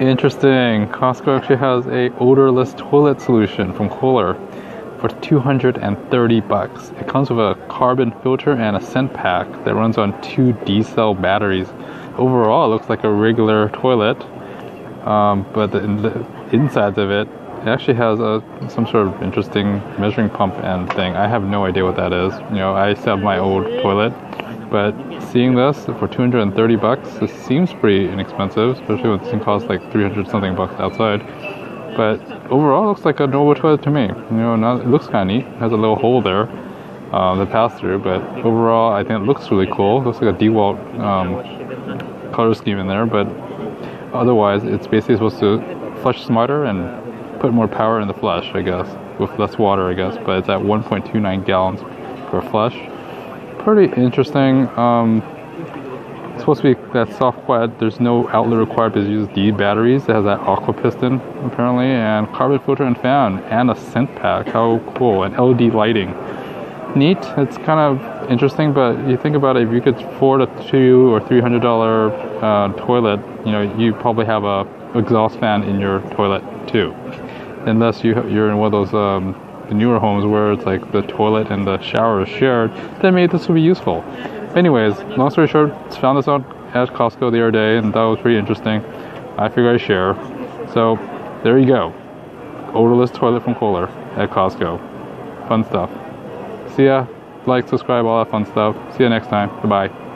Interesting. Costco actually has a odorless toilet solution from Kohler for 230 bucks. It comes with a carbon filter and a scent pack that runs on two D-cell batteries. Overall, it looks like a regular toilet, um, but the, the insides of it it actually has a some sort of interesting measuring pump and thing. I have no idea what that is. You know, I still have my old toilet, but seeing this for 230 bucks, this seems pretty inexpensive, especially when thing costs like 300 something bucks outside. But overall, it looks like a normal toilet to me. You know, not, it looks kind of neat. It has a little hole there uh, that pass through, but overall, I think it looks really cool. It looks like a DeWalt um, color scheme in there, but otherwise, it's basically supposed to flush smarter and put more power in the flush, I guess, with less water, I guess. But it's at 1.29 gallons per flush. Pretty interesting. Um, it's supposed to be that soft quad. There's no outlet required because it uses D batteries. It has that aqua piston apparently, and carbon filter and fan, and a scent pack. How cool! And LED lighting. Neat. It's kind of interesting, but you think about it. If you could afford a two or three hundred dollar uh, toilet, you know, you probably have a exhaust fan in your toilet too unless you you're in one of those um, newer homes where it's like the toilet and the shower is shared, then maybe this would be useful. Anyways, long story short, found this out at Costco the other day and that was pretty interesting. I figured I'd share. So there you go. Odorless toilet from Kohler at Costco. Fun stuff. See ya. Like, subscribe, all that fun stuff. See you next time. Goodbye.